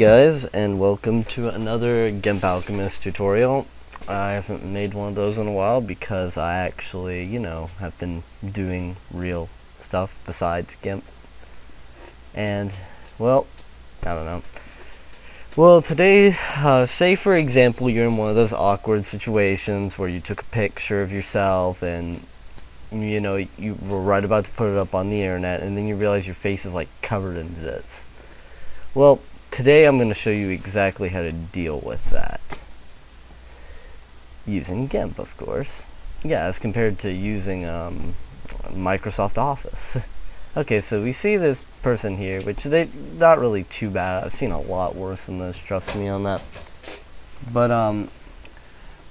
guys and welcome to another GIMP Alchemist tutorial. I haven't made one of those in a while because I actually, you know, have been doing real stuff besides GIMP. And, well, I don't know. Well, today, uh, say for example you're in one of those awkward situations where you took a picture of yourself and you know, you were right about to put it up on the internet and then you realize your face is like covered in zits. Well, today I'm going to show you exactly how to deal with that. Using GIMP, of course. Yeah, as compared to using um, Microsoft Office. okay, so we see this person here, which they not really too bad. I've seen a lot worse than this, trust me on that. But um,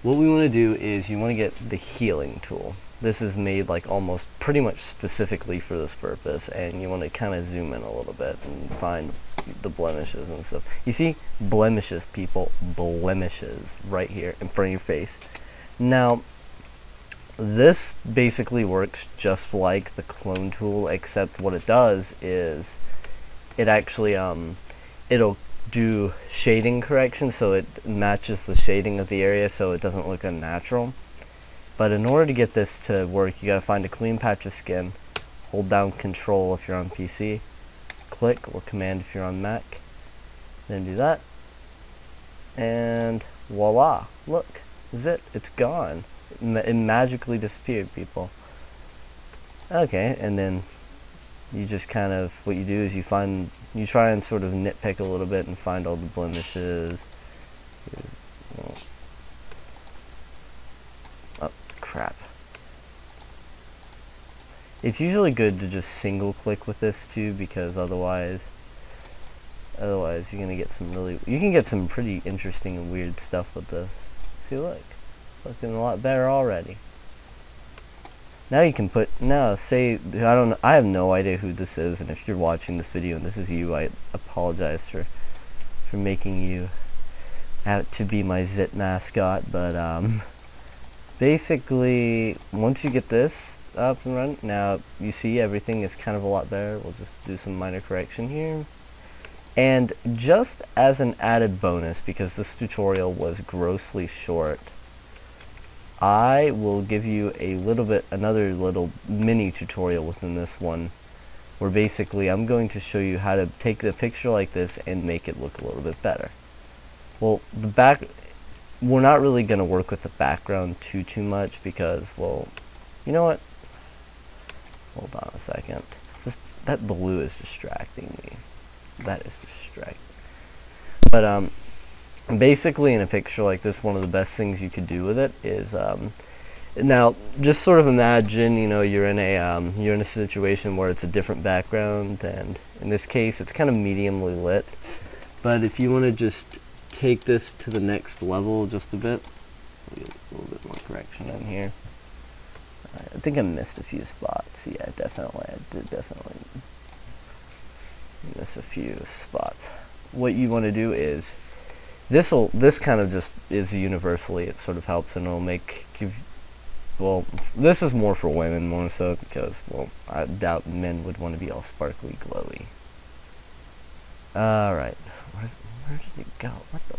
what we want to do is you want to get the healing tool this is made like almost pretty much specifically for this purpose and you want to kind of zoom in a little bit and find the blemishes and stuff. You see blemishes people, blemishes right here in front of your face. Now this basically works just like the clone tool except what it does is it actually um it'll do shading correction so it matches the shading of the area so it doesn't look unnatural. But in order to get this to work, you gotta find a clean patch of skin, hold down control if you're on PC, click or command if you're on Mac, then do that, and voila, look, is it, it's gone. It, ma it magically disappeared, people. Okay, and then you just kind of, what you do is you find, you try and sort of nitpick a little bit and find all the blemishes, It's usually good to just single click with this too because otherwise otherwise you're gonna get some really you can get some pretty interesting and weird stuff with this. See look. Looking a lot better already. Now you can put now say I don't I have no idea who this is and if you're watching this video and this is you I apologize for for making you out to be my zit mascot but um basically, once you get this up and running, now you see everything is kind of a lot better. We'll just do some minor correction here. And just as an added bonus, because this tutorial was grossly short, I will give you a little bit, another little mini tutorial within this one, where basically I'm going to show you how to take the picture like this and make it look a little bit better. Well, the back, we're not really going to work with the background too, too much because, well, you know what? Hold on a second. This, that blue is distracting me. That is distracting. But, um, basically in a picture like this, one of the best things you could do with it is, um, now, just sort of imagine, you know, you're in a um, you're in a situation where it's a different background, and in this case, it's kind of mediumly lit. But if you want to just take this to the next level just a bit. A little bit more correction in here. I think I missed a few spots. Yeah, definitely. I did definitely miss a few spots. What you want to do is this will this kind of just is universally it sort of helps and it'll make give well this is more for women more so because well I doubt men would want to be all sparkly glowy. Alright where did it go? What the?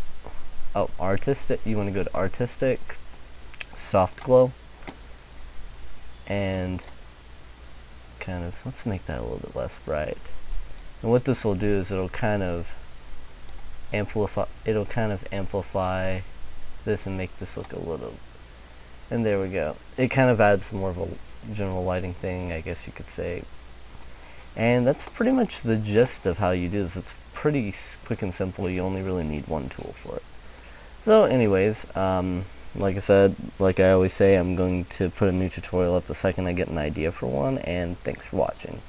Oh, artistic. You want to go to artistic, soft glow, and kind of, let's make that a little bit less bright. And what this will do is it'll kind of amplify, it'll kind of amplify this and make this look a little, and there we go. It kind of adds more of a general lighting thing, I guess you could say. And that's pretty much the gist of how you do this. It's pretty quick and simple. You only really need one tool for it. So anyways, um, like I said, like I always say, I'm going to put a new tutorial up the second I get an idea for one, and thanks for watching.